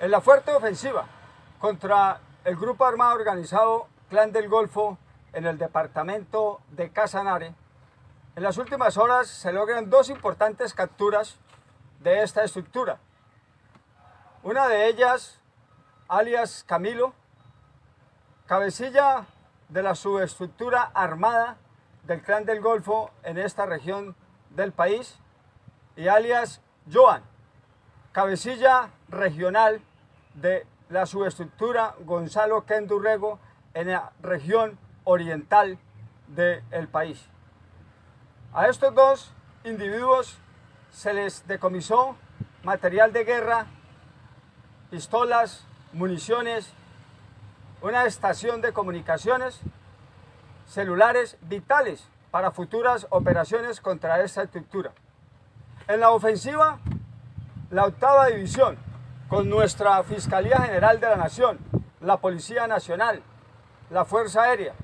En la fuerte ofensiva contra el grupo armado organizado Clan del Golfo en el departamento de Casanare, en las últimas horas se logran dos importantes capturas de esta estructura. Una de ellas, alias Camilo, cabecilla de la subestructura armada del Clan del Golfo en esta región del país, y alias Joan, cabecilla regional de la subestructura Gonzalo Kendurrego en la región oriental del país. A estos dos individuos se les decomisó material de guerra, pistolas, municiones, una estación de comunicaciones, celulares vitales para futuras operaciones contra esta estructura. En la ofensiva, la octava división, con nuestra Fiscalía General de la Nación, la Policía Nacional, la Fuerza Aérea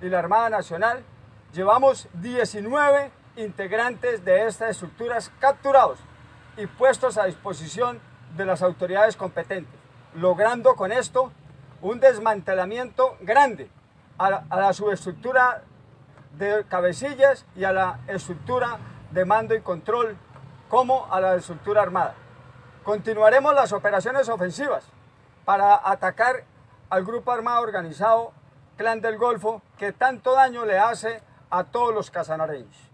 y la Armada Nacional, llevamos 19 integrantes de estas estructuras capturados y puestos a disposición de las autoridades competentes, logrando con esto un desmantelamiento grande a la, subestructura de cabecillas y a la estructura de mando y control como a la estructura armada. Continuaremos las operaciones ofensivas para atacar al grupo armado organizado Clan del Golfo que tanto daño le hace a todos los casanareños.